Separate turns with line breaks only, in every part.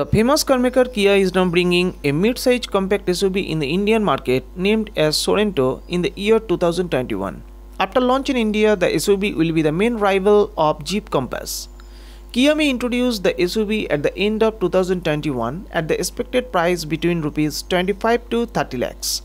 The famous carmaker Kia is now bringing a mid-size compact SUV in the Indian market named as Sorento in the year 2021. After launch in India, the SUV will be the main rival of Jeep Compass. Kia may introduce the SUV at the end of 2021 at the expected price between rupees 25 to 30 lakhs.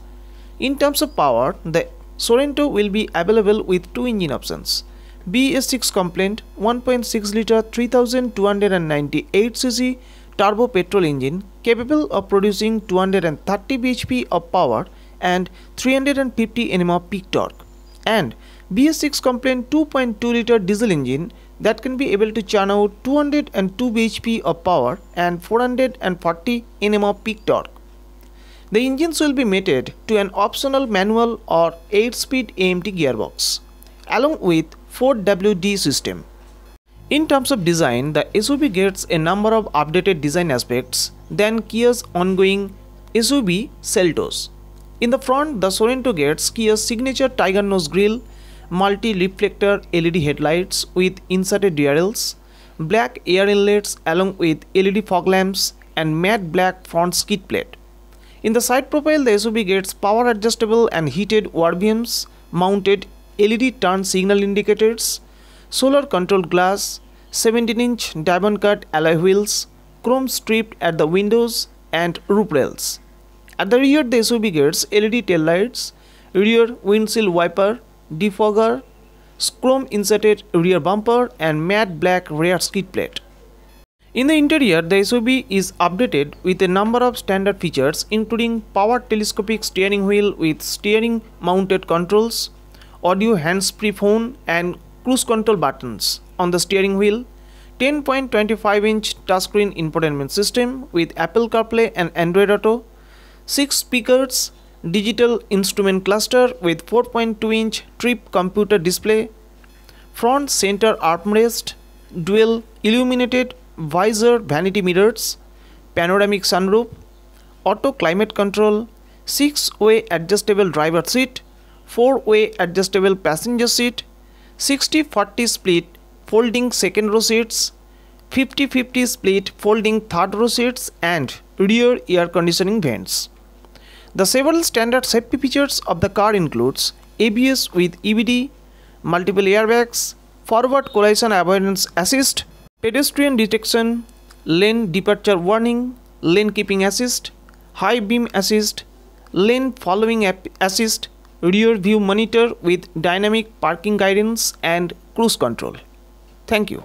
In terms of power, the Sorento will be available with two engine options. BS6 compliant 1.6 liter 3298 cc turbo petrol engine capable of producing 230 bhp of power and 350 Nm of peak torque and BS6 compliant 2.2 liter diesel engine that can be able to churn out 202 bhp of power and 440 Nm of peak torque. The engines will be mated to an optional manual or 8-speed AMT gearbox along with 4WD system. In terms of design, the SUV gets a number of updated design aspects than Kia's ongoing SUV Seltos. In the front, the Sorento gets Kia's signature tiger nose grille, multi-reflector LED headlights with inserted rails, black air inlets along with LED fog lamps and matte black front skid plate. In the side profile, the SUV gets power adjustable and heated beams, mounted LED turn signal indicators, solar controlled glass, 17-inch diamond cut alloy wheels, chrome stripped at the windows and roof rails. At the rear the SUV gets LED tail lights, rear windshield wiper, defogger, chrome inserted rear bumper and matte black rear skid plate. In the interior, the SUV is updated with a number of standard features including power telescopic steering wheel with steering mounted controls, audio hands-free phone and cruise control buttons on the steering wheel, 10.25 inch touchscreen infotainment system with Apple CarPlay and Android Auto, 6 speakers, digital instrument cluster with 4.2 inch trip computer display, front center armrest, dual illuminated visor vanity mirrors, panoramic sunroof, auto climate control, 6 way adjustable driver seat, 4 way adjustable passenger seat, 60-40 split folding second row seats, 50-50 split folding third row seats and rear air conditioning vents. The several standard safety features of the car includes ABS with EBD, multiple airbags, forward collision avoidance assist, pedestrian detection, lane departure warning, lane keeping assist, high beam assist, lane following assist, rear view monitor with dynamic parking guidance and cruise control. Thank you.